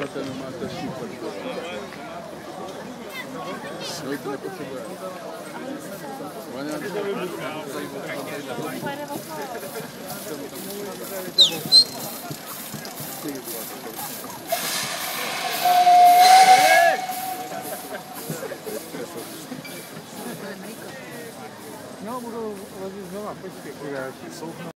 Ale ten má to super. No Não, to nepotřebuje. Vaňa, No, budu lezit znova, počkej, jsou